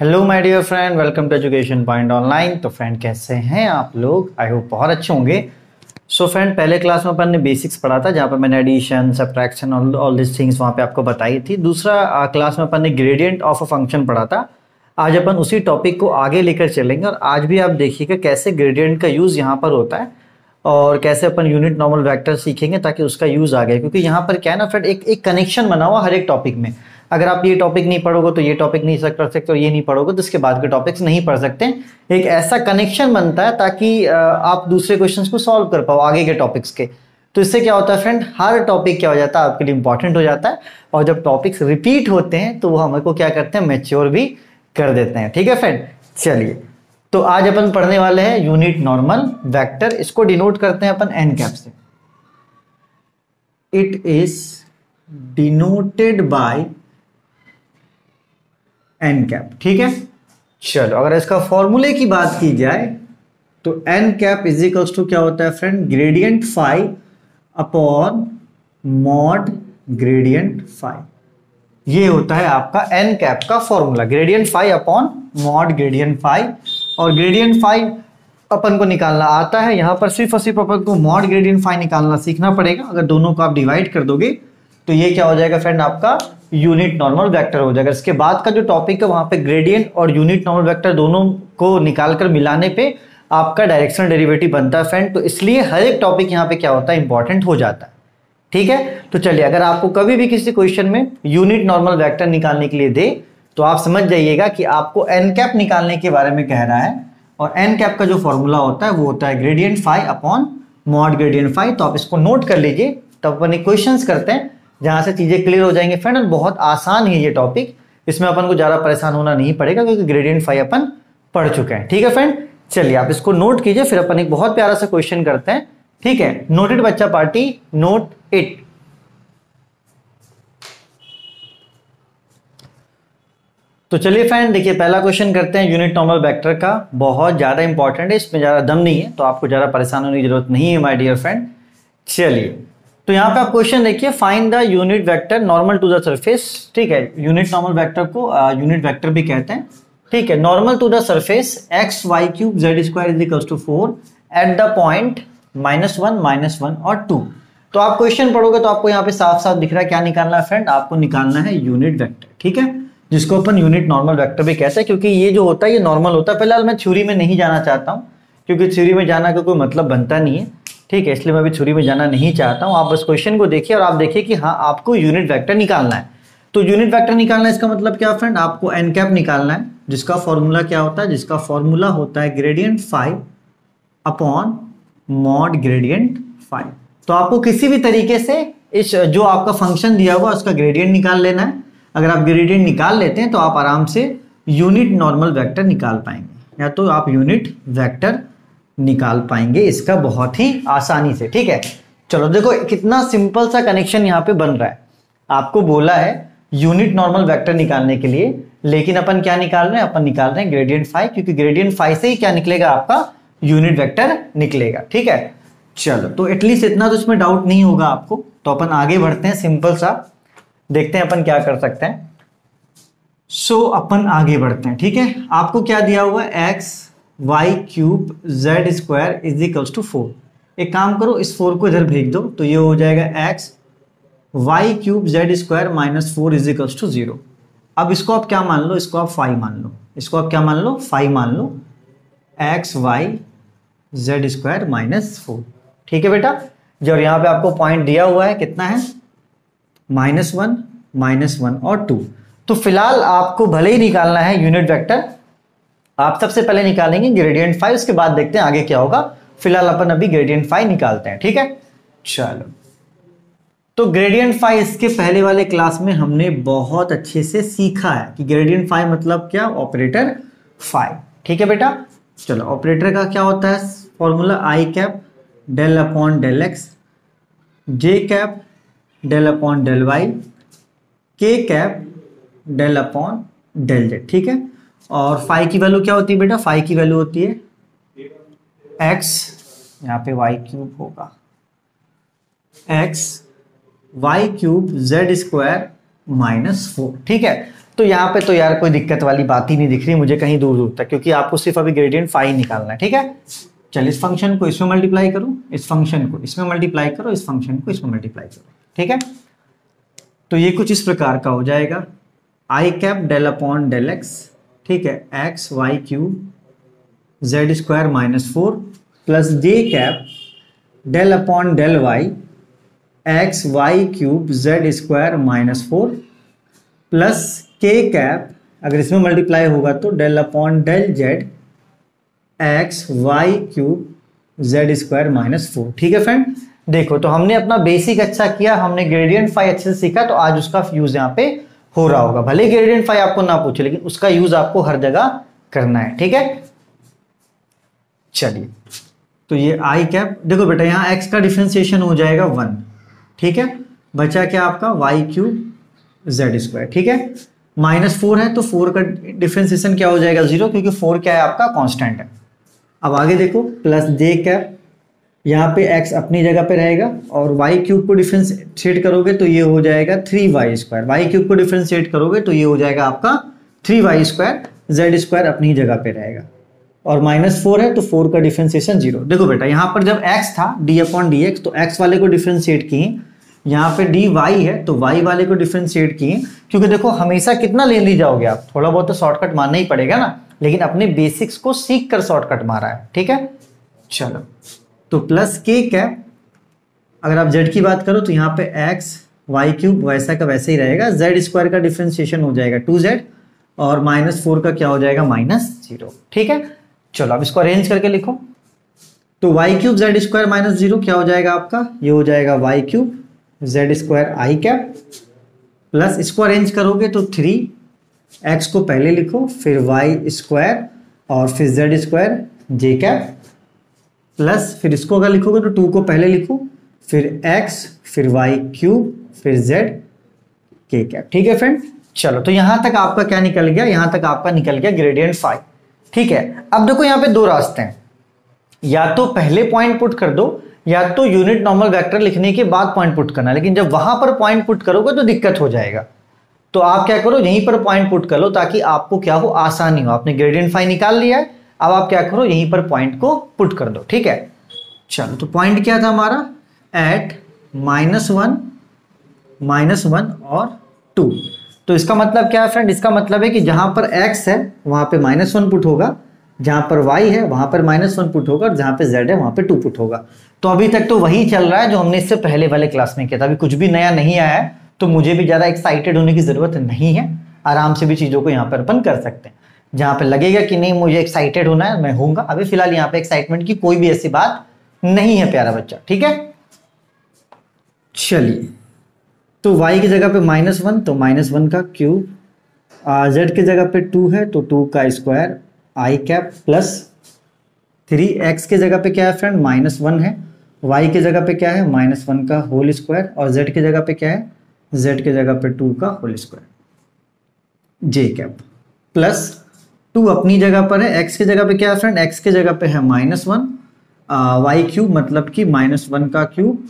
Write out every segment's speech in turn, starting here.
Hello my dear friend welcome to education point online तो friend कैसे हैं आप लोग? आई होप बहुत अच्छे होंगे। सो so फ्रेंड पहले क्लास में अपन ने बेसिक्स पढ़ा था, जहाँ पर मैंने addition subtraction all this things वहाँ पे आपको बताई थी। दूसरा क्लास में अपन ने ग्रेडियंट ऑफ़ अ फ़ंक्शन पढ़ा था। आज अपन उसी टॉपिक को आगे लेकर चलेंगे और आज भी आप देखिएगा कैसे ग्रेडियंट का यूज़ यहाँ पर होता है और कैसे अपन यूनिट नॉर्मल वेक्टर सीखेंगे ताकि उसका यूज़ आ गया। क्योंकि यहाँ पर क्या है ना फ्रेंड एक एक कनेक्शन बना हुआ हर एक टॉपिक में। अगर आप ये टॉपिक नहीं पढ़ोगे तो ये टॉपिक नहीं कर सकते और ये नहीं पढ़ोगे तो इसके बाद के टॉपिक्स नहीं पढ़ सकते। एक ऐसा कनेक्शन बनता है ताकि आप दूसरे क्वेश्चन को सॉल्व कर पाओ आगे के टॉपिक्स के। तो इससे क्या होता है फ्रेंड हर टॉपिक क्या हो जाता है? आपके लिए इंपॉर्टेंट हो जाता है और जब टॉपिक्स रिपीट होते हैं तो वो हमें को क्या करते हैं? मेच्योर भी कर देते हैं। ठीक है फ्रेंड चलिए। तो आज अपन पढ़ने वाले हैं यूनिट नॉर्मल वेक्टर इसको डिनोट करते हैं अपन एन कैप से। It is denoted by N cap ठीक है? चलो, अगर इसका फॉर्मूले की बात की जाए तो N cap is equals to क्या होता है friend gradient five upon mod gradient five ये होता है आपका एन कैप का formula gradient five upon mod gradient five और ग्रेडियंट फाइव अपन को निकालना आता है. यहाँ पर सिर्फ़ और सिर्फ़ अपन को मॉड ग्रेडियंट फाइव निकालना सीखना पड़ेगा. अगर दोनों को आप डिवाइड कर दोगे तो ये क्या हो जाएगा फ्रेंड आपका यूनिट नॉर्मल वेक्टर हो जाएगा इसके बाद का जो टॉपिक है, वहाँ पे ग्रेडियंट और यूनिट नॉर्मल वेक्टर दोनों को निकालकर मिलाने पे आपका डायरेक्शनल डेरिवेटिव बनता है फ्रेंड तो इसलिए हर एक टॉपिक यहाँ पे क्या होता है इंपॉर्टेंट हो जाता है। ठीक है? तो चलिए, अगर आपको कभी भी किसी क्वेश्चन में यूनिट नॉर्मल वैक्टर निकालने के लिए दे तो आप समझ जाइएगा कि आपको एन कैप निकालने के बारे में कह रहा है। और एन कैप का जो फॉर्मूला होता है, वो होता है gradient five upon mod gradient five तो आप इसको नोट कर लीजिए, तब अपन क्वेश्चन करते हैं। जहाँ से चीज़ें क्लियर हो जाएँगे। फ्रेंड बहुत आसान है ये टॉपिक इसमें अपन को ज़्यादा परेशान होना नहीं पड़ेगा क्योंकि ग्रेडियंट फाइव अपन पढ़ चुके हैं। ठीक है फ्रेंड चलिए, आप इसको नोट कीजिए, फिर अपन एक बहुत प्यारा सा क्वेश्चन करते हैं। ठीक है? नोटेड बच्चा पार्टी नोट इट तो चलिए फ्रेंड देखिए, पहला क्वेश्चन करते हैं यूनिट नॉर्मल वेक्टर का। बहुत ज़्यादा इंपॉर्टेंट है, इसमें ज़्यादा दम नहीं है तो आपको ज़्यादा परेशान होने की ज़रूरत नहीं है माय डियर फ्रेंड चलिए तो यहाँ पे आप क्वेश्चन देखिए find the unit vector normal to the surface ठीक है यूनिट नॉर्मल वेक्टर को यूनिट वेक्टर भी कहते हैं, ठीक है normal to the surface x y cube z square is equal to four at the point minus one minus one और two तो आप क्वेश्चन पढ़ोगे तो आपको यहाँ पे साफ़ साफ़ दिख रहा है क्या निकालना है फ्रेंड आपको निकालना है यूनिट वेक्टर ठीक है? जिसको अपन यूनिट नॉर्मल वेक्टर भी कहते हैं, क्योंकि ये जो होता है, ये नॉर्मल होता है। फ़िलहाल मैं थ्योरी में नहीं जाना चाहता हूँ, क्योंकि थ्योरी में जाना का कोई मतलब बनता नहीं है। ठीक है, इसलिए मैं अभी छुरी में जाना नहीं चाहता हूँ। आप बस क्वेश्चन को देखिए और आप देखिए कि हाँ आपको यूनिट वैक्टर निकालना है। तो यूनिट वैक्टर निकालना है इसका मतलब क्या फ्रेंड आपको एन कैप निकालना है, जिसका फॉर्मूला क्या होता है? जिसका फॉर्मूला होता है gradient five upon mod gradient five तो आपको किसी भी तरीके से इस, जो आपका फ़ंक्शन दिया हुआ उसका ग्रेडियंट निकाल लेना है। अगर आप ग्रेडियंट निकाल लेते हैं तो आप आराम से यूनिट नॉर्मल वेक्टर निकाल पाएँगे। या तो आप यूनिट वेक्टर निकाल पाएँगे इसका बहुत ही आसानी से ठीक है? चलो देखो कितना सिंपल सा कनेक्शन यहाँ पे बन रहा है। आपको बोला है यूनिट नॉर्मल वेक्टर निकालने के लिए लेकिन अपन क्या निकाल रहे हैं? अपन निकाल रहे हैं ग्रेडियंट फाइव क्योंकि ग्रेडियंट फाइव से ही क्या निकलेगा? आपका यूनिट वेक्टर निकलेगा ठीक है? चलो तो एटलीस्ट इतना तो इसमें डाउट नहीं होगा आपको। तो अपन आगे बढ़ते हैं सिंपल सा। देखते हैं अपन क्या कर सकते हैं। सो so, अपन आगे बढ़ते हैं ठीक है? आपको क्या दिया हुआ X Y cube Z square is equals to four एक काम करो, इस फोर को इधर भेज दो तो ये हो जाएगा X Y cube Z square minus four is equals to zero अब इसको आप क्या मान लो? इसको आप फाइव मान लो। इसको आप क्या मान लो? फाइव मान लो। X Y Z square minus four ठीक है बेटा? जब यहाँ पे आपको पॉइंट दिया हुआ है, कितना है? माइनस वन माइनस वन और टू तो फ़िलहाल आपको भले ही निकालना है यूनिट वेक्टर आप सबसे पहले निकालेंगे ग्रेडियंट फाइव उसके बाद देखते हैं आगे क्या होगा। फ़िलहाल अपन अभी ग्रेडियंट फाइव निकालते हैं, ठीक है? चलो। तो ग्रेडियंट फाइव इसके पहले वाले क्लास में हमने बहुत अच्छे से सीखा है कि ग्रेडियंट फाइव मतलब क्या? ऑपरेटर फाइव ठीक है बेटा? चलो ऑपरेटर का क्या होता है? Formula I cap del upon del X J cap del upon del Y K cap del upon del Z ठीक है? और फाइव की वैल्यू क्या होती है बेटा? फाइव की वैल्यू होती है एक्स यहाँ पे वाई क्यूब होगा। X Y cube Z square minus four ठीक है? तो यहाँ पे तो यार कोई दिक्कत वाली बात ही नहीं दिख रही, मुझे कहीं दूर दूर तक, क्योंकि आपको सिर्फ़ अभी ग्रेडियंट फाइव निकालना है, ठीक है? चल, इस फ़ंक्शन को इसमें मल्टीप्लाई करो, इस फ़ंक्शन को इसमें मल्टीप्लाई करो, इस फ़ंक्शन को इसमें मल्टीप्लाई करो, ठीक है? तो ये कुछ इस प्रकार का हो जाएगा। I cap del upon del X ठीक है X Y cube Z square minus four plus J cap del upon del Y X Y cube Z square minus four plus K cap अगर इसमें मल्टीप्लाई होगा तो del upon del Z X Y cube Z square minus four ठीक है friend देखो तो हमने अपना बेसिक अच्छा किया, हमने ग्रेडियंट फाइव अच्छे से सीखा तो आज उसका यूज़ यहाँ पे हो रहा होगा। भले ग्रेडियंट फाइव आपको ना पूछे, लेकिन उसका यूज़ आपको हर जगह करना है, ठीक है? चलिए तो ये आई कैप देखो बेटा, यहाँ एक्स का डिफ्रेंसिएशन हो जाएगा वन ठीक है? बचा क्या आपका? वाई क्यूब जेड स्क्वायर ठीक है? माइनस फोर है तो फोर का डिफ्रेंसिएशन क्या हो जाएगा? ज़ीरो क्योंकि फोर क्या है आपका? कांस्टेंट है। अब आगे देखो प्लस जे कैप यहाँ पे x अपनी जगह पे रहेगा और y क्यूब को डिफ्रेंशिएट करोगे तो ये हो जाएगा three Y square Y cube को डिफ्रेंशिएट करोगे तो ये हो जाएगा आपका three Y square Z square अपनी जगह पे रहेगा। और माइनस फोर है तो फोर का डिफ्रेंसिएशन ज़ीरो देखो बेटा, यहाँ पर जब x था, d अपॉन डी तो x वाले को डिफ्रेंशिएट किए। यहाँ पे डी वाई है तो y वाले को डिफ्रेंशिएट किए। क्योंकि देखो, हमेशा कितना ले ली जाओगे आप? थोड़ा बहुत तो शॉर्टकट मानना ही पड़ेगा ना। लेकिन अपने बेसिक्स को सीख कर शॉर्टकट मारा है, ठीक है? चलो। तो प्लस के कैप अगर आप जेड की बात करो तो यहाँ पे एक्स वाई क्यूब वैसा का वैसे ही रहेगा। जेड स्क्वायर का डिफ्रेंसिएशन हो जाएगा टू जेड और माइनस फोर का क्या हो जाएगा? माइनस ज़ीरो ठीक है? चलो, अब इसको अरेंज करके लिखो। तो Y cube Z square minus zero क्या हो जाएगा आपका? ये हो जाएगा Y cube Z square I cap plus इसको अरेंज करोगे तो थ्री एक्स को पहले लिखो, फिर वाई स्क्वायर और फिर Z square J cap plus फिर इसको अगर लिखोगे तो टू को पहले लिखो, फिर एक्स, फिर वाई क्यूब, फिर जेड, के कैप। ठीक है फ्रेंड? चलो तो यहाँ तक आपका क्या निकल गया? यहाँ तक आपका निकल गया ग्रेडियंट फाइव। ठीक है? अब देखो यहाँ पे दो रास्ते हैं। या तो पहले पॉइंट पुट कर दो, या तो यूनिट नॉर्मल वेक्टर लिखने के बाद पॉइंट पुट करना। लेकिन जब वहाँ पर पॉइंट पुट करोगे तो दिक्कत हो जाएगा। तो आप क्या करो, यहीं पर पॉइंट पुट कर लो ताकि आपको क्या हो, आसानी हो। आपने ग्रेडियंट फाइव निकाल लिया है। अब आप क्या करो, यहीं पर पॉइंट को पुट कर दो, ठीक है? चलो तो पॉइंट क्या था हमारा? At minus one minus one और टू तो इसका मतलब क्या है फ्रेंड इसका मतलब है कि जहाँ पर x है, वहाँ पे माइनस वन पुट होगा। जहाँ पर y है, वहाँ पर माइनस वन पुट होगा और जहाँ पे z है, वहाँ पे टू पुट होगा। तो अभी तक तो वही चल रहा है जो हमने इससे पहले वाले क्लास में किया था। अभी कुछ भी नया नहीं आया है तो मुझे भी ज़्यादा एक्साइटेड होने की ज़रूरत नहीं है। आराम से भी चीज़ों को यहाँ पर अपन कर सकते हैं। जहाँ पे लगेगा कि नहीं, मुझे एक्साइटेड होना है, मैं होऊँगा। अभी फ़िलहाल यहाँ पे एक्साइटमेंट की कोई भी ऐसी बात नहीं है, प्यारा बच्चा। ठीक है? चलिए। तो y की जगह पे माइनस वन तो माइनस वन का क्यूब जेड की जगह पे टू है तो टू का square I cap plus three X की जगह पे क्या है फ्रेंड माइनस वन है। y की जगह पे क्या है माइनस वन का होल स्क्वायर और z की जगह पे क्या है, z की जगह पे टू का whole square J cap plus two अपनी जगह पर है एक्स की जगह पे क्या है फ्रेंड x की जगह पे है माइनस वन वाई क्यूब मतलब कि माइनस वन का क्यूब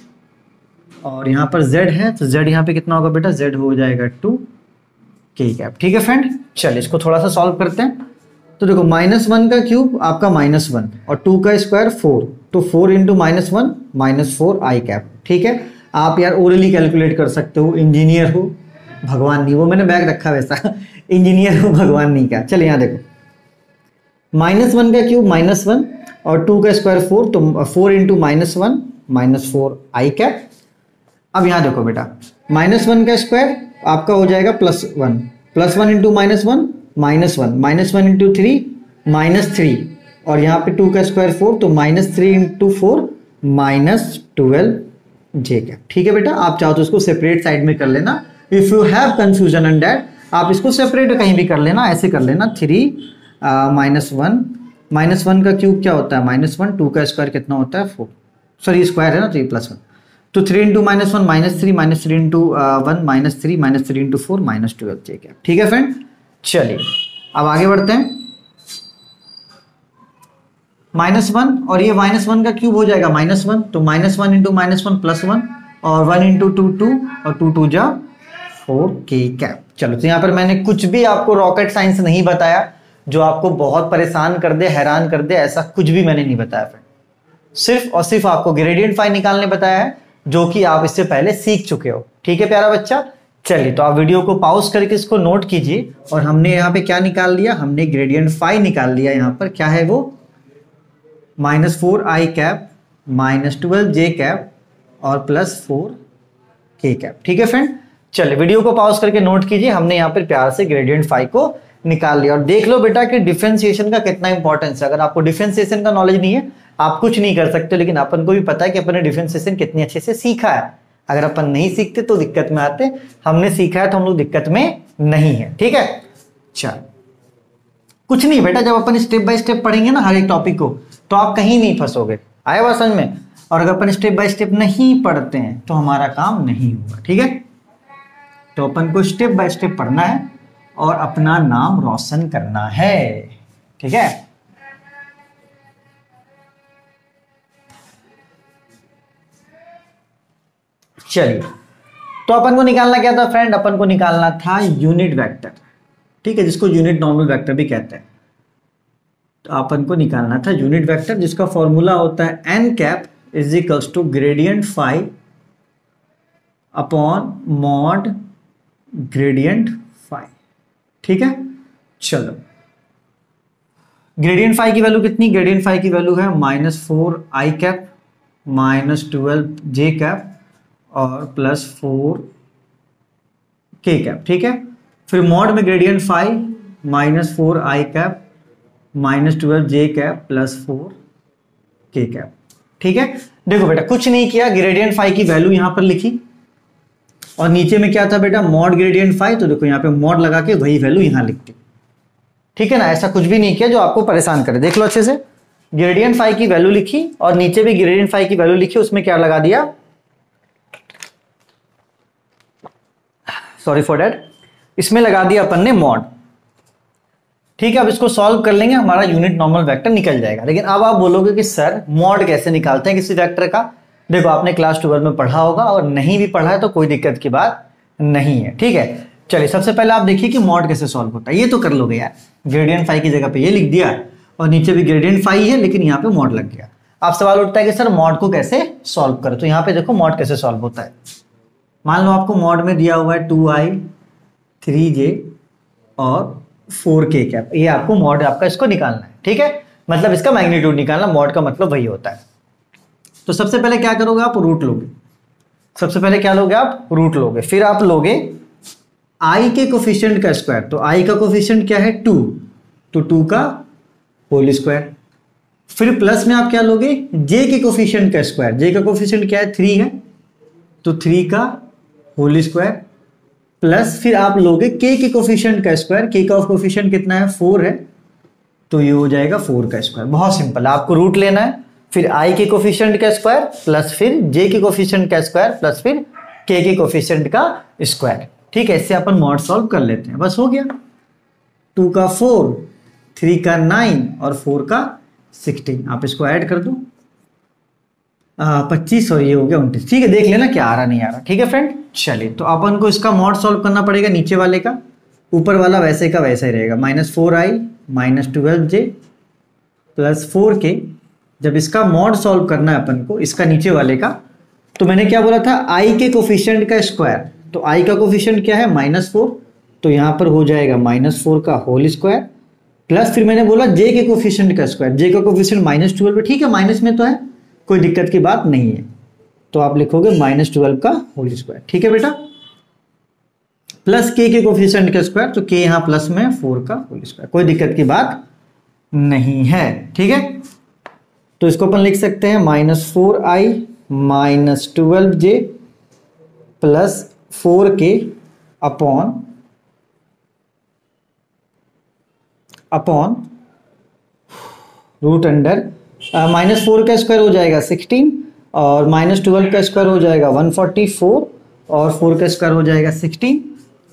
और यहाँ पर z है तो z यहाँ पे कितना होगा बेटा? z हो जाएगा टू के कैप ठीक है फ्रेंड चलिए, इसको थोड़ा सा सॉल्व करते हैं। तो देखो माइनस वन का क्यूब आपका माइनस वन और टू का स्क्वायर फोर तो four into minus one minus four I cap ठीक है? आप यार ओरली कैलकुलेट कर सकते हो इंजीनियर हो, भगवान नहीं, वो मैंने बैग रखा वैसा इंजीनियर हो, भगवान नहीं क्या। चलिए, यहाँ देखो। माइनस वन का क्यूब माइनस वन और टू का स्क्वायर फोर तो four into minus one minus four I cap अब यहाँ देखो बेटा माइनस वन का स्क्वायर आपका हो जाएगा plus one plus one into minus one minus one minus one into three minus three और यहाँ पे टू का स्क्वायर फोर तो minus three into four minus twelve J cap ठीक है बेटा, आप चाहो तो उसको सेपरेट साइड में कर लेना। If you have confusion and that आप इसको सेपरेट कहीं भी कर लेना, ऐसे कर लेना three minus one minus one का क्यूब क्या होता है? माइनस वन टू का स्क्वायर कितना होता है? फोर सॉरी स्क्वायर है ना? थ्री प्लस वन तो three into minus one minus three minus three into one minus three minus three into four minus twelve J cap ठीक है फ्रेंड चलिए। अब आगे बढ़ते हैं। माइनस वन और ये माइनस वन का क्यूब हो जाएगा माइनस वन तो minus one into minus one plus one और वन इंटू टू टू और टू टू जा फोर के कैप चलो तो यहाँ पर मैंने कुछ भी आपको रॉकेट साइंस नहीं बताया। जो आपको बहुत परेशान कर दे, हैरान कर दे, ऐसा कुछ भी मैंने नहीं बताया फ्रेंड सिर्फ़ और सिर्फ़ आपको ग्रेडियंट फाई निकालने बताया है, जो कि आप इससे पहले सीख चुके हो। ठीक है, प्यारा बच्चा? चलिए तो आप वीडियो को पॉज करके इसको नोट कीजिए, और हमने यहाँ पे क्या निकाल लिया हमने ग्रेडियंट फाइव निकाल लिया यहाँ पर। क्या है वो? Minus four I cap, minus twelve J cap, और प्लस फोर के कैप। ठीक है फ्रेंड चलिए वीडियो को पॉज करके नोट कीजिए। हमने यहाँ पर प्यार से ग्रेडियंट फाइव को निकाल लिया। और देख लो बेटा कि डिफ्रेंसिएशन का कितना इंपॉर्टेंस है। अगर आपको डिफ्रेंसिएशन का नॉलेज नहीं है, आप कुछ नहीं कर सकते, लेकिन अपन को भी पता है कि अपन ने डिफ्रेंसिएशन कितनी अच्छे से सीखा है। अगर अपन नहीं सीखते तो दिक्कत में आते। हमने सीखा है तो हम लोग दिक्कत में नहीं है। ठीक है? चल। कुछ नहीं बेटा, जब अपन स्टेप बाय स्टेप पढ़ेंगे ना हर एक टॉपिक को तो आप कहीं नहीं फंसोगे। आए बात समझ में? और अगर अपन स्टेप बाय स्टेप नहीं पढ़ते हैं तो हमारा काम नहीं होगा। ठीक है? तो अपन को स्टेप बाय स्टेप पढ़ना है। और अपना नाम रोशन करना है। ठीक है? चलिए। तो अपन को निकालना क्या था फ्रेंड अपन को निकालना था यूनिट वेक्टर ठीक है, जिसको यूनिट नॉर्मल वेक्टर भी कहते हैं। तो अपन को निकालना था यूनिट वेक्टर जिसका फॉर्मूला होता है N cap is equals to gradient five upon mod gradient ठीक है? चलो। ग्रेडियंट फाइव की वैल्यू कितनी? ग्रेडियंट फाइव की वैल्यू है minus four I cap minus twelve J cap और प्लस फोर के कैप ठीक है? फिर मॉड में gradient five minus four I cap minus twelve J cap plus four K cap ठीक है? देखो बेटा, कुछ नहीं किया ग्रेडियंट फाइव की वैल्यू यहाँ पर लिखी। और नीचे में क्या था बेटा? मॉड ग्रेडियंट फाइव तो देखो यहाँ पे मॉड लगा के वही वैल्यू यहाँ लिखते ठीक है ना? ऐसा कुछ भी नहीं किया जो आपको परेशान करे। देख लो अच्छे से। ग्रेडियंट फाइव की वैल्यू लिखी और नीचे भी ग्रेडियंट फाइव की वैल्यू लिखी, उसमें क्या लगा दिया? सॉरी फॉर डेट इसमें लगा दिया अपन ने मॉड ठीक है, अब इसको सॉल्व कर लेंगे, हमारा यूनिट नॉर्मल वेक्टर निकल जाएगा। लेकिन अब आप बोलोगे कि, सर मॉड कैसे निकालते हैं किसी वेक्टर का? देखो, आपने क्लास ट्वेल्व में पढ़ा होगा, और नहीं भी पढ़ा है तो कोई दिक्कत की बात नहीं है, ठीक है? चलिए, सबसे पहले आप देखिए कि मॉड कैसे सॉल्व होता है। ये तो कर लोगे यार। ग्रेडियंट फाइव की जगह पे ये लिख दिया, और नीचे भी ग्रेडियंट फाइव है लेकिन यहाँ पे मॉड लग गया। आप सवाल उठता है कि सर मॉड को कैसे सॉल्व करो? तो यहाँ पे देखो मॉड कैसे सॉल्व होता है। मान लो आपको मॉड में दिया हुआ है टू आई थ्री जे और फोर के कैप ये आपको मॉड आपका इसको निकालना है, ठीक है? मतलब इसका मैग्नीट्यूड निकालना मॉड का मतलब वही होता है। तो सबसे पहले क्या करोगे आप? रूट लोगे। सबसे पहले क्या लोगे आप? रूट लोगे। फिर आप लोगे आई के कोफिशियंट का स्क्वायर तो आई का कोफिशियंट क्या है? टू तो टू का होल स्क्वायर फिर प्लस में आप क्या लोगे? जे के कोफिशियंट का स्क्वायर जे का कोफिशियंट क्या है? थ्री है। तो थ्री का होल स्क्वायर प्लस फिर आप लोगे के के कोफिशियंट का स्क्वायर के का कोफिशियंट कितना है? फोर है। तो ये हो जाएगा फोर का स्क्वायर बहुत सिंपल आपको रूट लेना है। फिर आई के कोफिशियंट का स्क्वायर प्लस फिर जे के कोफिशियंट का स्क्वायर प्लस फिर के के कोफिशियंट का स्क्वायर ठीक है, इससे अपन मॉड सॉल्व कर लेते हैं। बस हो गया। टू का फोर थ्री का नाइन और फोर का सिक्सटीन आप इसको ऐड कर दो। पच्चीस और ये हो गया उनतीस। ठीक है, देख लेना क्या आ रहा नहीं आ रहा। ठीक है फ्रेंड चलिए तो अपन को इसका मॉड सॉल्व करना पड़ेगा नीचे वाले का। ऊपर वाला वैसे का वैसा ही रहेगा। Minus four I minus twelve J plus four K जब इसका मॉड सॉल्व करना है अपन को, इसका नीचे वाले का तो मैंने क्या बोला था? आई के कोफिशियंट का स्क्वायर तो आई का कोफिशियंट क्या है? माइनस फोर तो यहाँ पर हो जाएगा माइनस फोर का होल स्क्वायर प्लस फिर मैंने बोला जे के कोफिशियंट का स्क्वायर जे का कोफिशियंट माइनस ट्वेल्व ठीक है माइनस में तो है। कोई दिक्कत की बात नहीं है। तो आप लिखोगे माइनस ट्वेल्व का होल स्क्वायर ठीक है बेटा? प्लस के के कोफिशियंट का स्क्वायर तो के यहाँ प्लस में फोर का होल स्क्वायर कोई दिक्कत की बात नहीं है। ठीक है? तो इसको अपन लिख सकते हैं minus four I minus twelve J plus four K upon upon root under minus four का स्क्वायर हो जाएगा सिक्सटीन और माइनस ट्वेल्व का स्क्वायर हो जाएगा वन फोर्टी फोर और फोर का स्क्वायर हो जाएगा सिक्सटीन।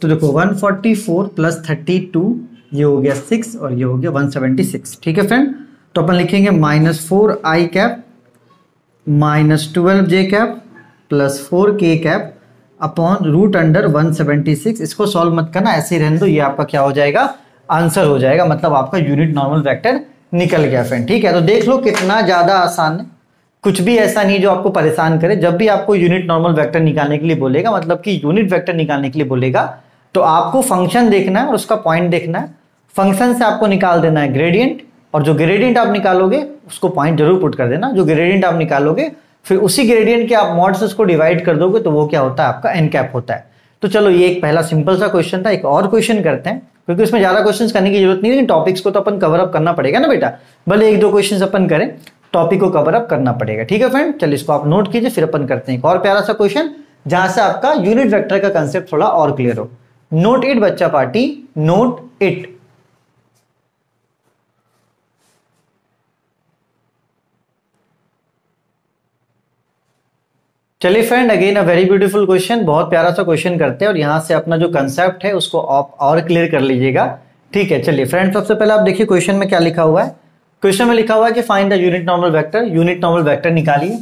तो देखो one forty four plus thirty two, ये हो गया सिक्स और ये हो गया वन सेवेंटी सिक्स। ठीक है फ्रेंड? तो अपन लिखेंगे minus four I cap minus twelve J cap plus four K cap upon root under 176 इसको सॉल्व मत करना, ऐसे ही रहने दो, ये आपका क्या हो जाएगा? आंसर हो जाएगा। मतलब आपका यूनिट नॉर्मल वेक्टर निकल गया फ्रेंड ठीक है तो देख लो कितना ज़्यादा आसान है। कुछ भी ऐसा नहीं जो आपको परेशान करे। जब भी आपको यूनिट नॉर्मल वेक्टर निकालने के लिए बोलेगा मतलब कि यूनिट वेक्टर निकालने के लिए बोलेगा तो आपको फ़ंक्शन देखना है और उसका पॉइंट देखना है। फ़ंक्शन से आपको निकाल देना है ग्रेडियंट और जो ग्रेडियंट आप निकालोगे, उसको पॉइंट ज़रूर पुट कर देना। जो ग्रेडियंट आप निकालोगे, फिर उसी ग्रेडियंट के आप मॉड से उसको डिवाइड कर दोगे तो वो क्या होता है? आपका एन कैप होता है। तो चलो, ये एक पहला सिंपल सा क्वेश्चन था, एक और क्वेश्चन करते हैं, क्योंकि उसमें ज़्यादा क्वेश्चन करने की ज़रूरत नहीं है टॉपिक्स को तो अपन कवर अप करना पड़ेगा ना बेटा? भले एक दो क्वेश्चन अपन करें टॉपिक को कवर अप करना पड़ेगा, ठीक है फ्रेंड चलिए इसको आप नोट कीजिए, फिर अपन करते हैं एक और प्यारा सा क्वेश्चन जहाँ से आपका यूनिट वेक्टर का कंसेप्ट थोड़ा और क्लियर हो। नोट इट बच्चा पार्टी नोट इट चलिए friend again a very beautiful question बहुत प्यारा सा क्वेश्चन करते हैं और यहाँ से अपना जो कंसेप्ट है, उसको आप और क्लियर कर लीजिएगा। ठीक है, चलिए फ्रेंड सबसे पहले आप देखिए क्वेश्चन में क्या लिखा हुआ है। क्वेश्चन में लिखा हुआ है कि find the unit normal vector unit normal vector निकालिए।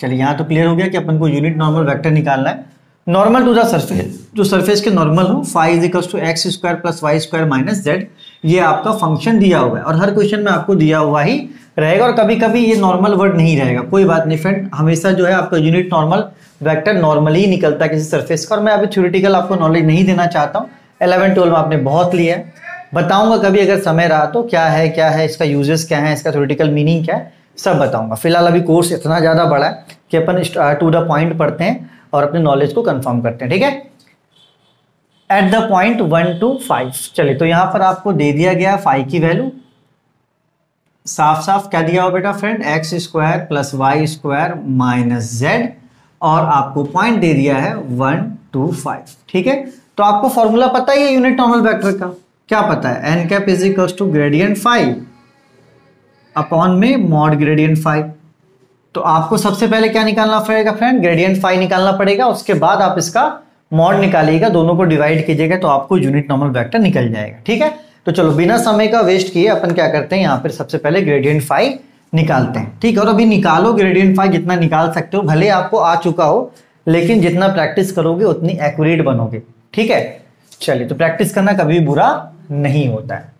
चलिए यहाँ तो क्लियर हो गया कि अपन को यूनिट नॉर्मल वैक्टर निकालना है। नॉर्मल टू द सरफेस जो सरफेस के नॉर्मल हो five is equals to X square plus Y square minus Z ये आपका फ़ंक्शन दिया हुआ है। और हर क्वेश्चन में आपको दिया हुआ ही रहेगा और कभी कभी ये नॉर्मल वर्ड नहीं रहेगा। कोई बात नहीं फ्रेंड हमेशा जो है आपका यूनिट नॉर्मल वैक्टर नॉर्मली ही निकलता है किसी सरफेस का। और मैं अभी थ्योरेटिकल आपको नॉलेज नहीं देना चाहता हूँ। एलेवन ट्वेल्व में आपने बहुत लिया है। बताऊँगा कभी अगर समय रहा तो क्या है क्या है, इसका यूजेस क्या है, इसका थोरिटिकल मीनिंग क्या है, सब बताऊँगा। फ़िलहाल अभी कोर्स इतना ज़्यादा बड़ा है कि अपन टू द पॉइंट पढ़ते हैं। और अपने नॉलेज को कंफर्म करते हैं, ठीक है? At the point one two five चलिए तो यहाँ पर आपको दे दिया गया फाइव की वैल्यू साफ़ साफ़ क्या दिया हुआ बेटा friend X square plus Y square minus Z और आपको पॉइंट दे दिया है वन टू फाइव ठीक है? तो आपको फॉर्मूला पता ही है यूनिट नॉर्मल वेक्टर का। क्या पता है? N cap is equal to gradient five upon में मॉड ग्रेडियंट फाइव तो आपको सबसे पहले क्या निकालना पड़ेगा फ्रेंड ग्रेडियंट फाइव निकालना पड़ेगा, उसके बाद आप इसका मॉड निकालिएगा, दोनों को डिवाइड कीजिएगा तो आपको यूनिट नॉर्मल वेक्टर निकल जाएगा, ठीक है? तो चलो, बिना समय का वेस्ट किए अपन क्या करते हैं, यहाँ पर सबसे पहले ग्रेडियंट फाइव निकालते हैं, ठीक है? और अभी निकालो ग्रेडियंट फाइव जितना निकाल सकते हो, भले आपको आ चुका हो, लेकिन जितना प्रैक्टिस करोगे, उतनी एक्यूरेट बनोगे, ठीक है? चलिए तो प्रैक्टिस करना कभी बुरा नहीं होता है।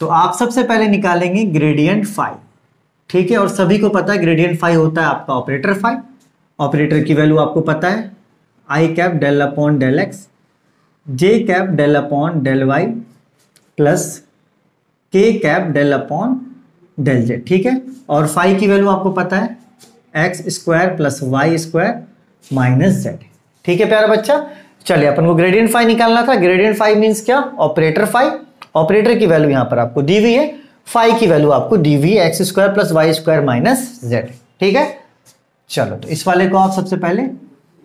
तो आप सबसे पहले निकालेंगे ग्रेडियंट फाइव ठीक है, और सभी को पता है ग्रेडियंट फाइव होता है आपका ऑपरेटर फाइव ऑपरेटर की वैल्यू आपको पता है। I cap del upon del X J cap del upon del Y plus K cap del upon del Z ठीक है? और फाइव की वैल्यू आपको पता है X square plus Y square minus Z ठीक है, प्यारा बच्चा? चलिए, अपन को ग्रेडियंट फाइव निकालना था। ग्रेडियंट फाइव मीन्स क्या? ऑपरेटर फाइव ऑपरेटर की वैल्यू यहाँ पर आपको दी हुई है। फाइव की वैल्यू आपको D V X square plus Y square minus Z ठीक है? चलो तो इस वाले को आप सबसे पहले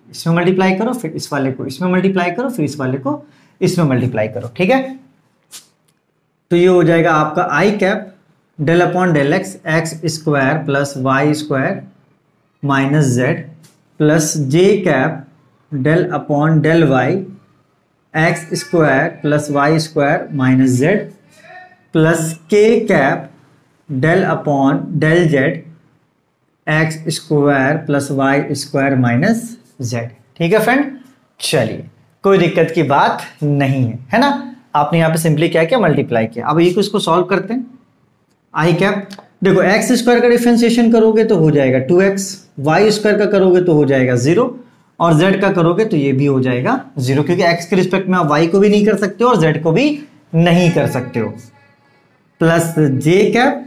इसमें मल्टीप्लाई करो, फिर इस वाले को इसमें मल्टीप्लाई करो, फिर इस वाले को इसमें मल्टीप्लाई करो। ठीक है? तो ये हो जाएगा आपका I cap del upon del X X square plus Y square minus Z plus J cap del upon del Y X square plus Y square minus Z plus K cap del upon del Z X square plus Y square minus Z. ठीक है friend? चलिए, कोई दिक्कत की बात नहीं है है ना? आपने यहाँ पे सिंपली क्या किया? मल्टीप्लाई किया। अब ये इसको सॉल्व करते हैं। आई कैप, देखो, एक्स स्क्वायर का डिफ्रेंसिएशन करोगे तो हो जाएगा टू एक्स, वाई स्क्वायर का करोगे तो हो जाएगा ज़ीरो, और जेड का करोगे तो ये भी हो जाएगा ज़ीरो, क्योंकि एक्स के रिस्पेक्ट में आप वाई को भी नहीं कर सकते हो और जेड को भी नहीं कर सकते हो। Plus J cap,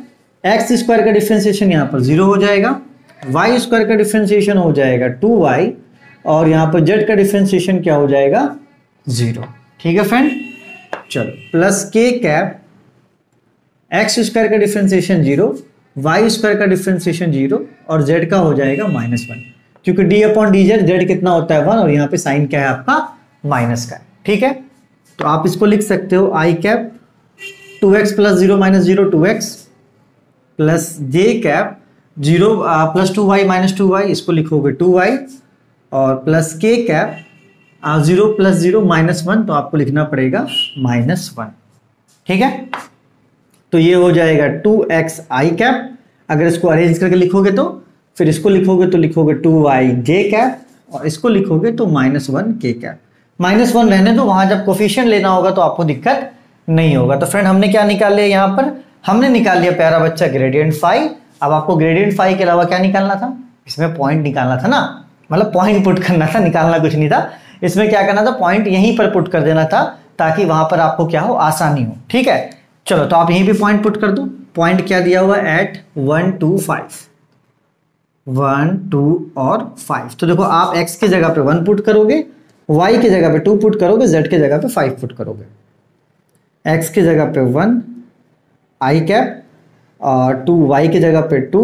X square का डिफ्रेंसिएशन यहाँ पर ज़ीरो हो जाएगा, वाई स्क्वायर का डिफ्रेंसिएशन हो जाएगा टू वाई, और यहाँ पर जेड का डिफ्रेंसिएशन क्या हो जाएगा? ज़ीरो। ठीक है फ्रेंड? चलो, plus K cap, X square का डिफ्रेंसिएशन ज़ीरो, वाई स्क्वायर का डिफ्रेंसिएशन ज़ीरो, और जेड का हो जाएगा माइनस वन। क्योंकि D upon D Z Z कितना होता है वन, और यहाँ पे साइन क्या है आपका? माइनस का ठीक है? तो आप इसको लिख सकते हो, I cap two X plus zero minus zero two X plus J cap zero plus two Y minus two Y इसको लिखोगे टू वाई और plus K cap zero plus zero minus one तो आपको लिखना पड़ेगा माइनस वन ठीक है? तो ये हो जाएगा टू एक्स आई कैप अगर इसको अरेंज करके लिखोगे तो फिर इसको लिखोगे तो लिखोगे टू वाई जे कैप और इसको लिखोगे तो minus one K cap minus one रहने दो, वहाँ जब कोफिशियंट लेना होगा तो आपको दिक्कत नहीं होगा। तो फ्रेंड हमने क्या निकाल लिया यहाँ पर? हमने निकाल लिया प्यारा बच्चा ग्रेडियंट फाइव अब आपको ग्रेडियंट फाइव के अलावा क्या निकालना था? इसमें पॉइंट निकालना था ना? मतलब पॉइंट पुट करना था, निकालना कुछ नहीं था। इसमें क्या करना था? पॉइंट यहीं पर पुट कर देना था ताकि वहाँ पर आपको क्या हो? आसानी हो। ठीक है? चलो तो आप यहीं पे पॉइंट पुट कर दो। पॉइंट क्या दिया हुआ? At one two five one two और फाइव तो देखो, आप एक्स की जगह पे वन पुट करोगे वाई की जगह पे टू पुट करोगे जेड की जगह पे फाइव पुट करोगे। एक्स की जगह पे वन आई कैप और टू वाई की जगह पे टू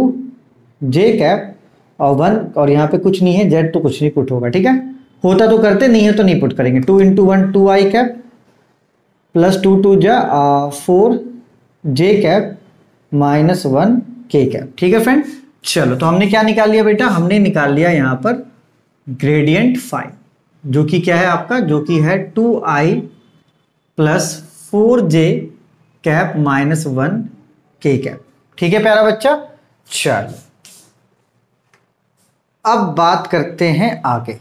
जे कैप और वन और यहाँ पे कुछ नहीं है जेड तो कुछ नहीं पुट होगा, ठीक है? होता तो करते, नहीं है तो नहीं पुट करेंगे। Two into one two I cap plus two two जा four J cap minus one K cap ठीक है फ्रेंड चलो तो हमने क्या निकाल लिया बेटा? हमने निकाल लिया यहाँ पर ग्रेडियंट फाइव जो कि क्या है आपका? जो कि है two I plus four J cap minus one K cap. ठीक है प्यारा बच्चा? चलो। अब बात करते हैं आगे।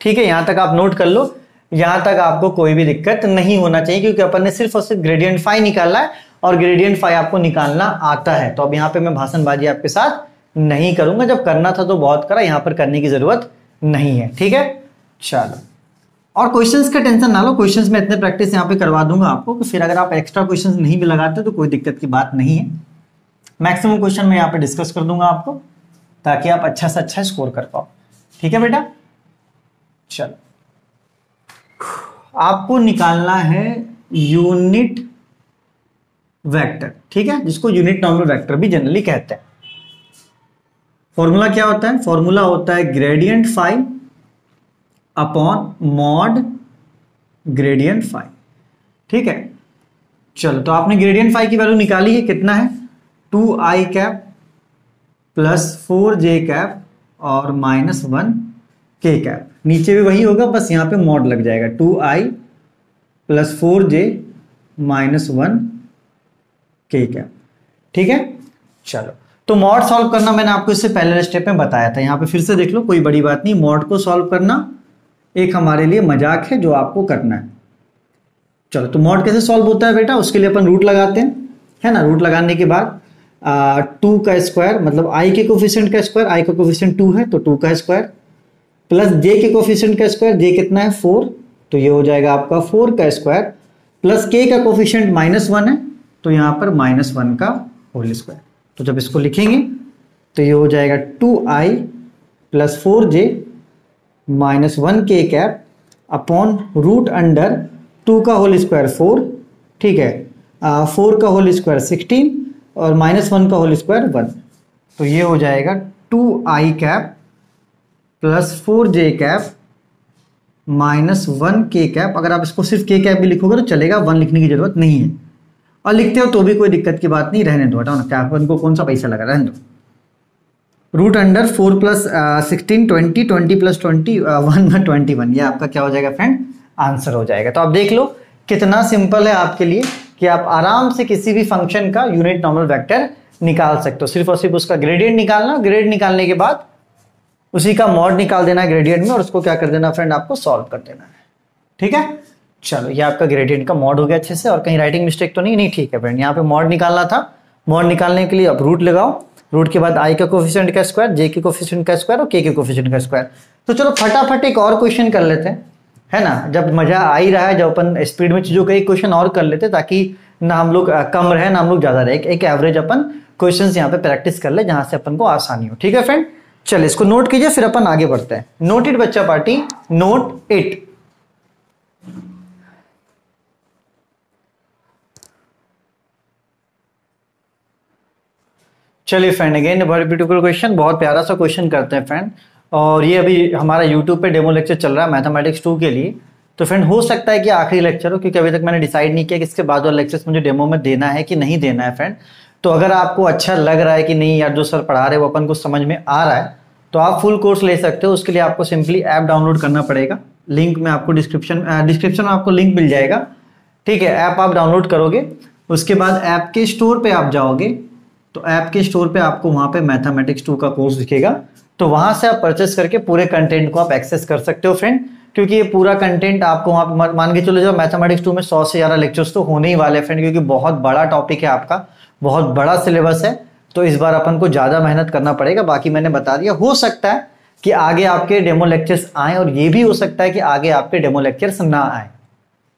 ठीक है, यहाँ तक आप नोट कर लो। यहाँ तक आपको कोई भी दिक्कत नहीं होना चाहिए, क्योंकि अपन ने सिर्फ़ और सिर्फ़ ग्रेडियंट फाइव निकालना है और ग्रेडियंट फाइव आपको निकालना आता है। तो अब यहाँ पे मैं भाषणबाजी आपके साथ नहीं करूँगा। जब करना था तो बहुत करा, यहाँ पर करने की ज़रूरत नहीं है। ठीक है? चलो। और क्वेश्चंस का टेंशन ना लो क्वेश्चंस में इतने प्रैक्टिस यहाँ पे करवा दूँगा आपको कि फिर अगर आप एक्स्ट्रा क्वेश्चंस नहीं भी लगाते तो कोई दिक्कत की बात नहीं है। मैक्सिमम क्वेश्चन मैं यहाँ पे डिस्कस कर दूँगा आपको, ताकि आप अच्छा से अच्छा स्कोर कर पाओ। ठीक है बेटा? चलो। आपको निकालना है यूनिट वेक्टर ठीक है? जिसको यूनिट नॉर्मल वेक्टर भी जनरली कहते हैं। फॉर्मूला क्या होता है? फॉर्मूला होता है gradient five upon mod gradient five ठीक है? चलो तो आपने ग्रेडियंट फाइव की वैल्यू निकाली है, कितना है? Two i cap plus four j cap और माइनस वन के कैप नीचे भी वही होगा, बस यहाँ पे मॉड लग जाएगा। Two i plus four j minus one k cap ठीक है? चलो तो मॉड सॉल्व करना मैंने आपको इससे पहले स्टेप में बताया था। यहाँ पे फिर से देख लो, कोई बड़ी बात नहीं मॉड को सॉल्व करना एक हमारे लिए मज़ाक है जो आपको करना है। चलो तो मॉड कैसे सॉल्व होता है बेटा? उसके लिए अपन रूट लगाते हैं। है ना? रूट लगाने के बाद टू का स्क्वायर मतलब आई के कोफिशियंट का स्क्वायर आई का कोफिशियंट टू है तो टू का स्क्वायर प्लस जे के कोफिशियंट का स्क्वायर जे कितना है? फोर तो ये हो जाएगा आपका फोर का स्क्वायर प्लस के का कोफिशियंट माइनस वन है तो यहाँ पर माइनस वन का होल स्क्वायर तो जब इसको लिखेंगे तो ये हो जाएगा two i plus four j minus one k cap upon root under two का होल स्क्वायर फोर, ठीक है? फोर का होल स्क्वायर सिक्सटीन और माइनस वन का होल स्क्वायर वन। तो ये हो जाएगा two i cap plus four j cap minus one k cap. अगर आप इसको सिर्फ़ के कैप भी लिखोगे तो चलेगा, वन लिखने की ज़रूरत नहीं है। और लिखते हो तो भी कोई दिक्कत की बात नहीं, रहने दो, हटाओ ना। कैप वन को कौन सा पैसा लगा? रहने दो। Root under four plus sixteen twenty twenty plus twenty one में ट्वेंटी वन ये आपका क्या हो जाएगा फ्रेंड आंसर हो जाएगा। तो आप देख लो, कितना सिंपल है आपके लिए कि आप आराम से किसी भी फ़ंक्शन का यूनिट नॉर्मल वेक्टर निकाल सकते हो। सिर्फ़ और सिर्फ़ उसका ग्रेडियंट निकालना ग्रेड निकालने के बाद उसी का मॉड निकाल देना ग्रेडियंट में और उसको क्या कर देना फ्रेंड आपको सॉल्व कर देना है। ठीक है? चलो, ये आपका ग्रेडियंट का मॉड हो गया अच्छे से और कहीं राइटिंग मिस्टेक तो नहीं? नहीं, ठीक है फ्रेंड यहाँ पे मॉड निकालना था। मॉड निकालने के लिए अब रूट लगाओ। रूट के बाद आई का कोफिशियंट का स्क्वायर जे के कोफिशियंट का स्क्वायर और के के कोफिशियंट का स्क्वायर तो चलो फटाफट एक और क्वेश्चन कर लेते हैं, है ना? जब मज़ा आ ही रहा है, जब अपन स्पीड में चीज़ों का एक क्वेश्चन और कर लेते हैं, ताकि ना हम लोग कम रहे, ना हम लोग ज़्यादा रहे। एक एवरेज अपन क्वेश्चन यहाँ पे प्रैक्टिस कर ले, जहाँ से अपन को आसानी हो। ठीक है फ्रेंड चलिए इसको नोट कीजिए, फिर अपन आगे बढ़ते हैं। नोट इट बच्चा पार्टी। नोट इट चलिए friend again very beautiful question बहुत प्यारा सा क्वेश्चन करते हैं फ्रेंड और ये अभी हमारा यूट्यूब पे डेमो लेक्चर चल रहा है मैथमेटिक्स टू के लिए. तो फ्रेंड हो सकता है कि आखिरी लेक्चर हो, क्योंकि अभी तक मैंने डिसाइड नहीं किया कि इसके बाद वाला लेक्चर्स मुझे डेमो में देना है कि नहीं देना है फ्रेंड तो अगर आपको अच्छा लग रहा है कि नहीं यार जो सर पढ़ा रहे वो अपन को समझ में आ रहा है तो आप फुल कोर्स ले सकते हो. उसके लिए आपको सिंपली ऐप डाउनलोड करना पड़ेगा. लिंक में आपको डिस्क्रिप्शन डिस्क्रिप्शन में आपको लिंक मिल जाएगा. ठीक है ऐप आप डाउनलोड करोगे. उसके बाद ऐप के स्टोर पे आप जाओगे. तो ऐप के स्टोर पे आपको वहाँ पे मैथमेटिक्स टू का कोर्स दिखेगा। तो वहाँ से आप परचेस करके पूरे कंटेंट को आप एक्सेस कर सकते हो फ्रेंड क्योंकि ये पूरा कंटेंट आपको वहाँ पर मान के चलो जब मैथमेटिक्स टू में सौ से ज़्यादा लेक्चर्स तो होने ही वाले फ्रेंड क्योंकि बहुत बड़ा टॉपिक है आपका, बहुत बड़ा सिलेबस है तो इस बार अपन को ज़्यादा मेहनत करना पड़ेगा। बाकी मैंने बता दिया, हो सकता है कि आगे आपके डेमो लेक्चर्स आए और ये भी हो सकता है कि आगे आपके डेमो लेक्चर्स ना आए।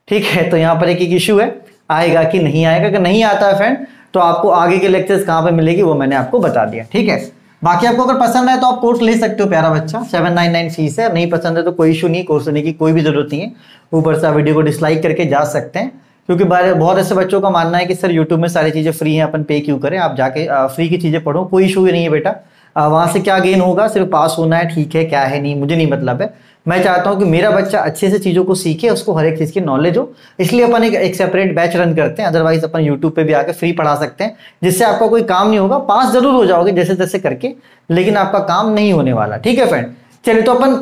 ठीक है तो यहाँ पर एक एक इशू है, आएगा कि नहीं आएगा? अगर नहीं आता है फ्रेंड तो आपको आगे के लेक्चर्स कहाँ पे मिलेगी वो मैंने आपको बता दिया, ठीक है? बाकी आपको अगर पसंद है तो आप कोर्स ले सकते हो, प्यारा बच्चा। सेवन नाइन नाइन फ़ीस है, नहीं पसंद है तो कोई इशू नहीं कोर्स लेने की कोई भी ज़रूरत नहीं है। ऊपर से आप वीडियो को डिसलाइक करके जा सकते हैं, क्योंकि बहुत ऐसे बच्चों का मानना है कि सर यूट्यूब में सारी चीज़ें फ्री हैं, अपन पे क्यों करें? आप जाके फ्री की चीज़ें पढ़ो, कोई इशू नहीं है बेटा। वहाँ से क्या गेन होगा? सिर्फ़ पास होना है, ठीक है, क्या है नहीं, मुझे नहीं मतलब है। मैं चाहता हूँ कि मेरा बच्चा अच्छे से चीज़ों को सीखे उसको हर एक चीज़ की नॉलेज हो। इसलिए अपन एक, एक सेपरेट बैच रन करते हैं। अदरवाइज़ अपन यूट्यूब पे भी आके फ्री पढ़ा सकते हैं जिससे आपका कोई काम नहीं होगा। पास ज़रूर हो जाओगे जैसे तैसे करके लेकिन आपका काम नहीं होने वाला। ठीक है फ्रेंड चलिए तो अपन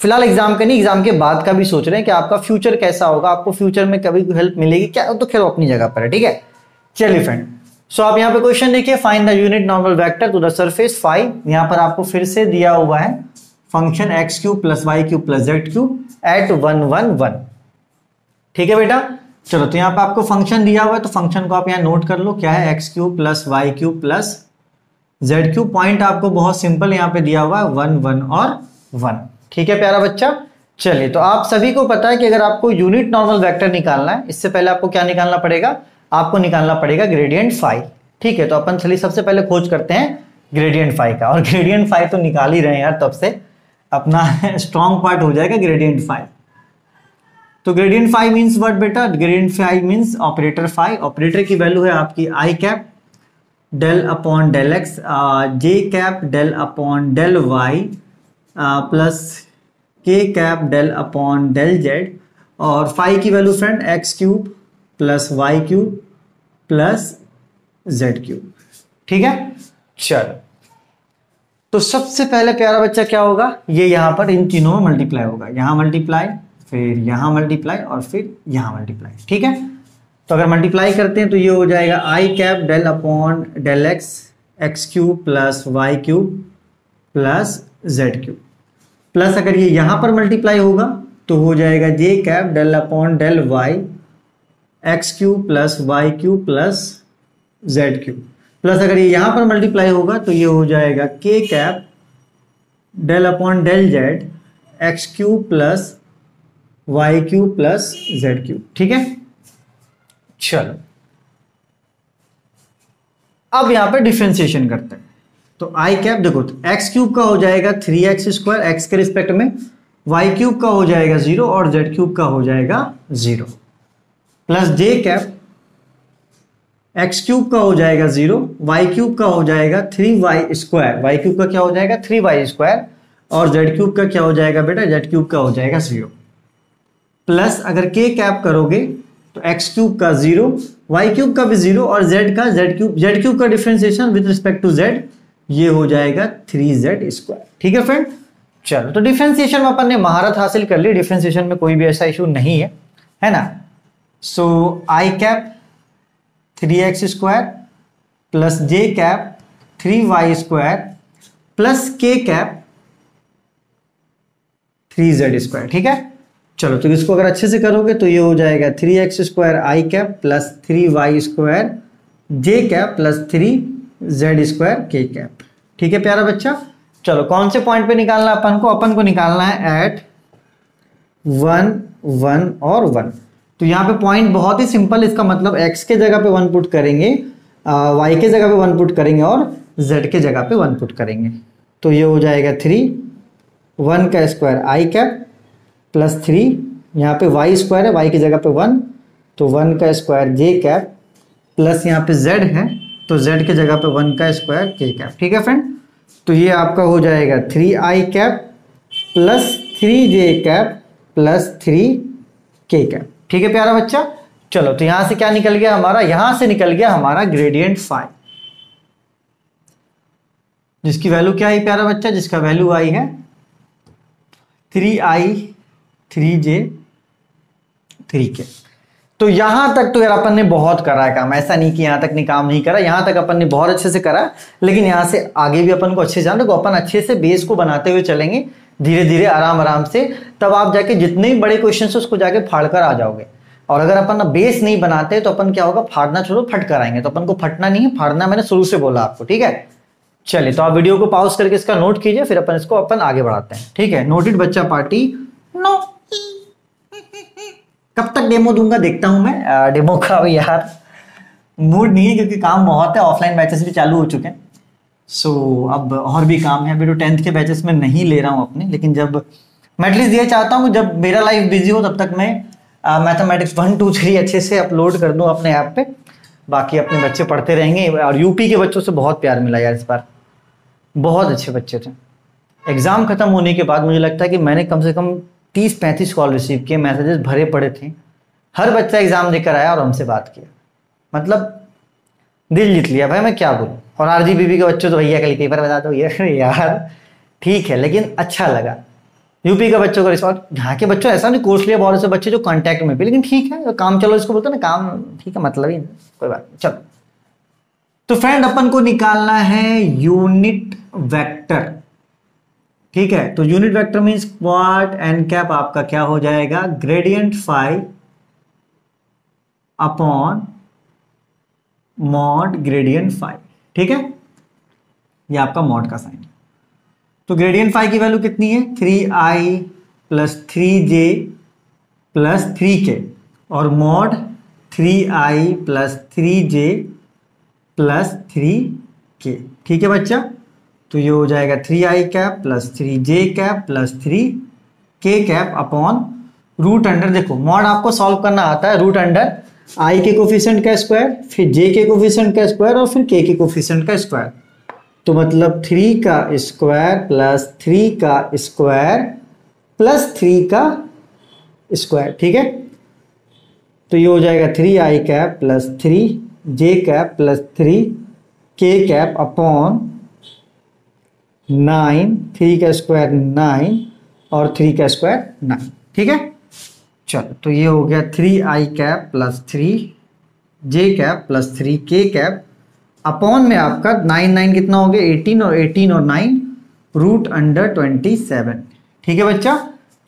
फ़िलहाल एग्ज़ाम का नहीं एग्ज़ाम के बाद का भी सोच रहे हैं कि आपका फ्यूचर कैसा होगा आपको फ्यूचर में कभी हेल्प मिलेगी क्या? तो खैर अपनी जगह पर है ठीक है? चलिए फ्रेंड सो आप यहाँ पे क्वेश्चन देखिए। Find the unit normal vector to the surface five यहाँ पर आपको फिर से दिया हुआ है। Function x cube plus y cube plus z cube at one one one. ठीक है बेटा? चलो तो यहाँ पे आपको फ़ंक्शन दिया हुआ है तो फ़ंक्शन को आप यहाँ नोट कर लो, क्या है x cube plus y cube plus z cube? Point आपको बहुत सिंपल यहाँ पे दिया हुआ है, वन वन और वन। ठीक है प्यारा बच्चा? चलिए तो आप सभी को पता है कि अगर आपको यूनिट नॉर्मल वेक्टर निकालना है, इससे पहले आपको क्या निकालना पड़ेगा? आपको निकालना पड़ेगा ग्रेडियंट फाइव ठीक है तो अपन चलिए सबसे पहले खोज करते हैं ग्रेडियंट फाइव का। और ग्रेडियंट फाइव तो निकाल ही रहे हैं यार तब से। अपना स्ट्रॉन्ग पार्ट हो जाएगा ग्रेडियंट फाइव तो ग्रेडियंट फाइव मीन्स वर्ड बेटा? Gradient five means operator five operator की वैल्यू है आपकी i cap del upon del x j cap del upon del y plus k cap del upon del z और five की value friend x cube plus y cube plus z cube ठीक है? चलो। तो सबसे पहले प्यारा बच्चा क्या होगा? ये यहाँ पर इन तीनों में मल्टीप्लाई होगा। यहाँ मल्टीप्लाई फिर यहाँ मल्टीप्लाई और फिर यहाँ मल्टीप्लाई ठीक है? तो अगर मल्टीप्लाई करते हैं तो ये हो जाएगा i cap del upon del x x cube plus y cube plus z cube plus अगर ये यहाँ पर मल्टीप्लाई होगा तो हो जाएगा j cap del upon del y x q plus y q plus z q plus अगर ये यहाँ पर मल्टीप्लाई होगा तो ये हो जाएगा k cap del upon del z x q plus y q plus z q ठीक है? चलो। अब यहाँ पर डिफ्रेंसिएशन करते हैं। तो आई कैप देखो तो एक्स क्यूब का हो जाएगा थ्री एक्स स्क्वायर एक्स के रिस्पेक्ट में वाई क्यूब का हो जाएगा ज़ीरो और जेड क्यूब का हो जाएगा zero plus j cap x cube का हो जाएगा ज़ीरो वाई क्यूब का हो जाएगा three y square y cube का क्या हो जाएगा? थ्री वाई स्क्वायर और जेड क्यूब का क्या हो जाएगा बेटा? जेड क्यूब का हो जाएगा ज़ीरो प्लस अगर के कैप करोगे तो एक्स क्यूब का ज़ीरो वाई क्यूब का भी ज़ीरो और जेड का जेड क्यूब जेड क्यूब का differentiation with respect to z ये हो जाएगा थ्री जेड स्क्वायर ठीक है फ्रेंड चलो तो डिफ्रेंसिएशन में अपन ने महारत हासिल कर ली. डिफ्रेंसिएशन में कोई भी ऐसा इशू नहीं है है ना? So i cap three x square plus j cap, three y square plus k cap, three z square, ठीक है? चलो तो इसको अगर अच्छे से करोगे तो ये हो जाएगा three x square i cap plus three y square j cap plus three z square k cap, ठीक है प्यारा बच्चा? चलो, कौन से पॉइंट पे निकालना अपन को? अपन को निकालना है एट वन वन और वन। तो यहाँ पे पॉइंट बहुत ही सिंपल इसका मतलब x के जगह पे वन पुट करेंगे y के जगह पे वन पुट करेंगे और z के जगह पे वन पुट करेंगे। तो ये हो जाएगा थ्री वन का square i cap plus three यहाँ पे वाई स्क्वायर है वाई की जगह पे वन तो वन का स्क्वायर जे कैप प्लस यहाँ पे जेड है तो जेड के जगह पे वन का स्क्वायर के कैप ठीक है फ्रेंड तो ये आपका हो जाएगा three i cap plus three j cap plus three k cap ठीक है प्यारा बच्चा? चलो तो यहाँ से क्या निकल गया हमारा? यहाँ से निकल गया हमारा ग्रेडियंट फाइव जिसकी वैल्यू क्या है प्यारा बच्चा? जिसका वैल्यू आई है three i three j three k तो यहाँ तक तो यार अपन ने बहुत करा है काम। ऐसा नहीं कि यहाँ तक ने काम नहीं करा। यहाँ तक अपन ने बहुत अच्छे से करा, लेकिन यहाँ से आगे भी अपन को अच्छे जाना तो अपन अच्छे से बेस को बनाते हुए चलेंगे। धीरे धीरे आराम आराम से, तब आप जाके जितने भी बड़े क्वेश्चन है, उसको जाके फाड़ कर आ जाओगे। और अगर अपन बेस नहीं बनाते तो अपन क्या होगा? फाड़ना छोड़ो फट कर आएँगे। तो अपन को फटना नहीं है, फाड़ना मैंने शुरू से बोला आपको, ठीक है? चलिए तो आप वीडियो को पॉज करके इसका नोट कीजिए, फिर अपन इसको अपन आगे बढ़ाते हैं, ठीक है? नोटेड बच्चा पार्टी नो कब तक डेमो दूँगा देखता हूँ मैं। डेमो का यार मूड नहीं है, क्योंकि काम बहुत है ऑफलाइन मैचेस भी चालू हो चुके हैं। सो so, अब और भी काम है। अभी तो टेंथ के बैचेस में नहीं ले रहा हूँ अपने लेकिन जब मैं एटलीस्ट ये चाहता हूँ जब मेरा लाइफ बिज़ी हो तब तक मैं मैथमेटिक्स वन टू थ्री अच्छे से अपलोड कर दूँ अपने ऐप पे। बाकी अपने बच्चे पढ़ते रहेंगे और यूपी के बच्चों से बहुत प्यार मिला यार इस बार। बहुत अच्छे बच्चे थे। एग्ज़ाम ख़त्म होने के बाद मुझे लगता है कि मैंने कम से कम तीस पैंतीस कॉल रिसीव किए मैसेजेस भरे पड़े थे। हर बच्चा एग्ज़ाम देकर आया और हमसे बात किया। मतलब दिल जीत लिया। भाई मैं क्या बोलूँ? और आर जी के बच्चों तो भैया कल पेपर बता दो, ये यार, ठीक है, लेकिन अच्छा लगा। यूपी का बच्चों का रिस्पॉन्स, यहाँ के बच्चों ऐसा नहीं, कोर्स लिया बहुत से बच्चे जो कांटेक्ट में भी, लेकिन ठीक है काम चलो इसको बोलते ना, काम ठीक है मतलब ही कोई बात नहीं, चलो। तो फ्रेंड अपन को निकालना है यूनिट वेक्टर ठीक है तो unit vector means quad n cap आपका क्या हो जाएगा? Gradient five upon mod gradient five ठीक है? ये आपका मॉड का साइन। तो ग्रेडियंट फाइव की वैल्यू कितनी है? Three i plus three j plus three k और mod three i plus three j plus three k ठीक है बच्चा? तो ये हो जाएगा three i cap plus three j cap plus three k cap upon root under देखो mod आपको सॉल्व करना आता है रूट अंडर आई के कोफिशिएंट का स्क्वायर, फिर जे के कोफिशिएंट का स्क्वायर और फिर के के कोफिशेंट का स्क्वायर। तो मतलब थ्री का स्क्वायर प्लस थ्री का स्क्वायर प्लस थ्री का स्क्वायर, ठीक है? तो ये हो जाएगा three i cap plus three, j cap plus three, k cap upon nine, three का स्क्वायर नाइन और थ्री का स्क्वायर नाइन, ठीक है? चलो तो ये हो गया three i cap plus three j cap plus three k cap upon में आपका नाइन नाइन कितना हो गया? एटीन और एटीन और nine root under twenty seven ठीक है बच्चा?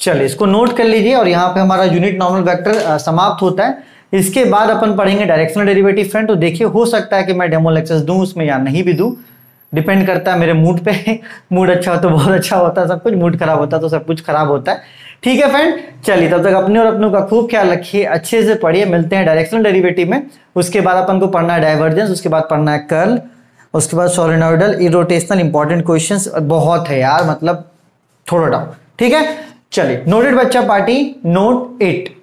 चलिए इसको नोट कर लीजिए और यहाँ पे हमारा यूनिट नॉर्मल वेक्टर समाप्त होता है। इसके बाद अपन पढ़ेंगे डायरेक्शनल डेरिवेटिव फ्रेंड तो देखिए, हो सकता है कि मैं डेमो लेक्चर्स दूँ उसमें या नहीं भी दूँ। डिपेंड करता है मेरे मूड पे। मूड अच्छा हो तो बहुत अच्छा होता है, सब कुछ मूड खराब होता है तो सब कुछ खराब होता है। ठीक है फ्रेंड चलिए, तब तक अपने और अपनों का खूब ख्याल रखिए, अच्छे से पढ़िए, मिलते हैं डायरेक्शनल डेरिवेटिव में। उसके बाद अपन को पढ़ना है डाइवर्जेंस उसके बाद पढ़ना है कर्ल उसके बाद सोलिनोडल इरोटेशनल इंपॉर्टेंट क्वेश्चन बहुत है यार मतलब थोड़ा डाउन ठीक है? चलिए नोटेड बच्चा पार्टी नोट एट